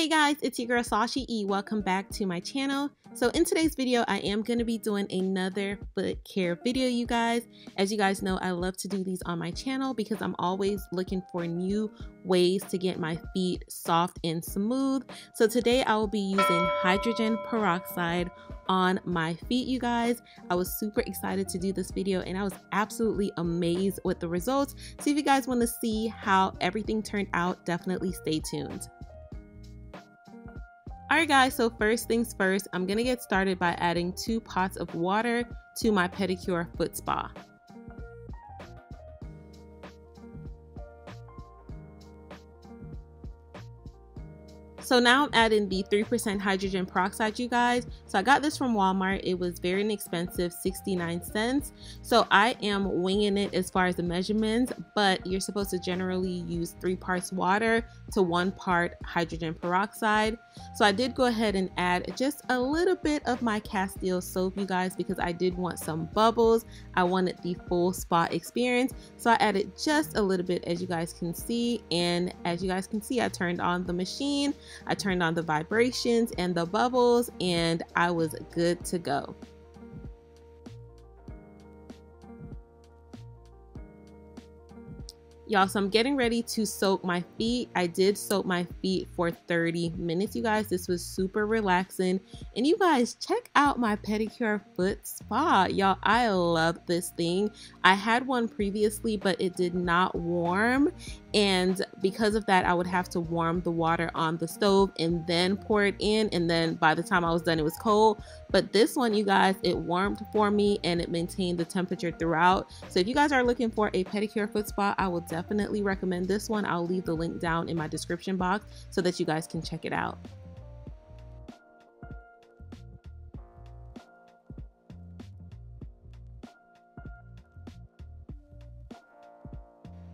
Hey guys, it's your girl Sashie E. Welcome back to my channel. So in today's video, I am going to be doing another foot care video, you guys. As you guys know, I love to do these on my channel because I'm always looking for new ways to get my feet soft and smooth. So today I will be using hydrogen peroxide on my feet, you guys. I was super excited to do this video and I was absolutely amazed with the results. So if you guys want to see how everything turned out, definitely stay tuned. Alright guys, so first things first, I'm going to get started by adding two pots of water to my pedicure foot spa. So now I'm adding the 3% hydrogen peroxide, you guys. So I got this from Walmart. It was very inexpensive, 69 cents. So I am winging it as far as the measurements, but you're supposed to generally use three parts water to one part hydrogen peroxide. So I did go ahead and add just a little bit of my Castile soap, you guys, because I did want some bubbles. I wanted the full spa experience. So I added just a little bit as you guys can see. And as you guys can see, I turned on the machine. I turned on the vibrations and the bubbles and I was good to go. Y'all, so I'm getting ready to soak my feet. I did soak my feet for 30 minutes, you guys. This was super relaxing. And you guys, check out my pedicure foot spa. Y'all, I love this thing. I had one previously, but it did not warm and because of that I would have to warm the water on the stove and then pour it in and then by the time I was done it was cold but this one you guys it warmed for me and it maintained the temperature throughout so if you guys are looking for a pedicure foot spa I will definitely recommend this one I'll leave the link down in my description box so that you guys can check it out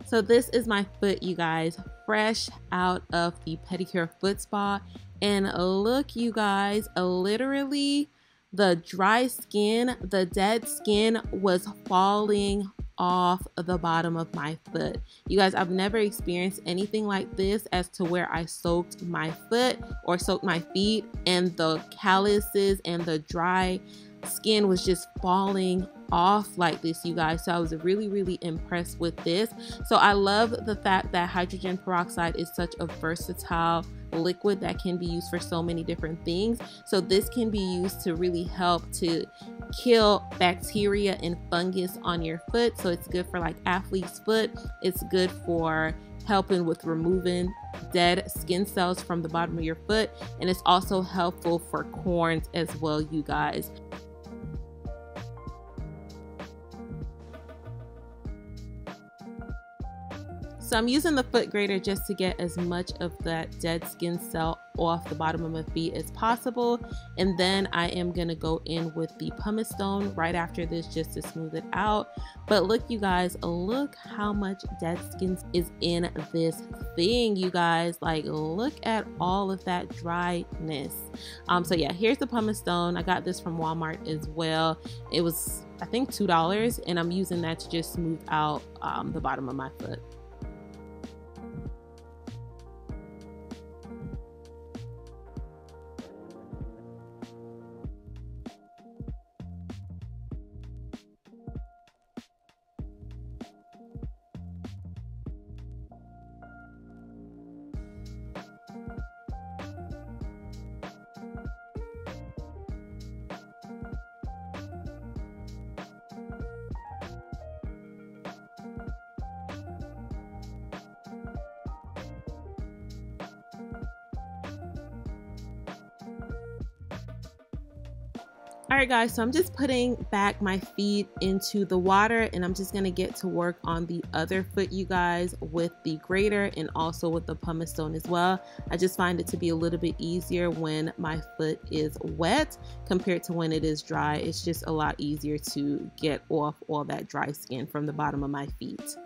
So this is my foot, you guys, fresh out of the pedicure foot spa. And look, you guys, literally the dry skin, the dead skin was falling off the bottom of my foot. You guys, I've never experienced anything like this as to where I soaked my foot or soaked my feet and the calluses and the dry skin was just falling off like this you guys. So i was really really impressed with this. So i love the fact that hydrogen peroxide is such a versatile liquid that can be used for so many different things. So this can be used to really help to kill bacteria and fungus on your foot. So it's good for like athlete's foot. It's good for helping with removing dead skin cells from the bottom of your foot. And it's also helpful for corns as well you guys So I'm using the foot grater just to get as much of that dead skin cell off the bottom of my feet as possible. And then I am to go in with the pumice stone right after this just to smooth it out. But look, you guys, look how much dead skin is in this thing, you guys. Like, look at all of that dryness. Um, so yeah, here's the pumice stone. I got this from Walmart as well. It was, I think, $2 and I'm using that to just smooth out um, the bottom of my foot. All right guys so i'm just putting back my feet into the water and i'm just to get to work on the other foot you guys with the grater and also with the pumice stone as well. I just find it to be a little bit easier when my foot is wet compared to when it is dry. It's just a lot easier to get off all that dry skin from the bottom of my feet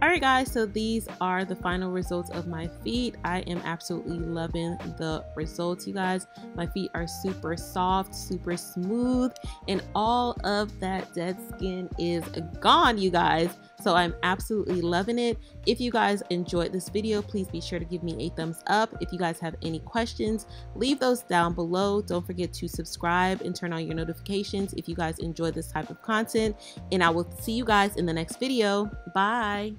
all right guys so these are the final results of my feet i am absolutely loving the results you guys my feet are super soft super smooth and all of that dead skin is gone you guys so I'm absolutely loving it. If you guys enjoyed this video, please be sure to give me a thumbs up. If you guys have any questions, leave those down below. Don't forget to subscribe and turn on your notifications if you guys enjoy this type of content. And I will see you guys in the next video. Bye.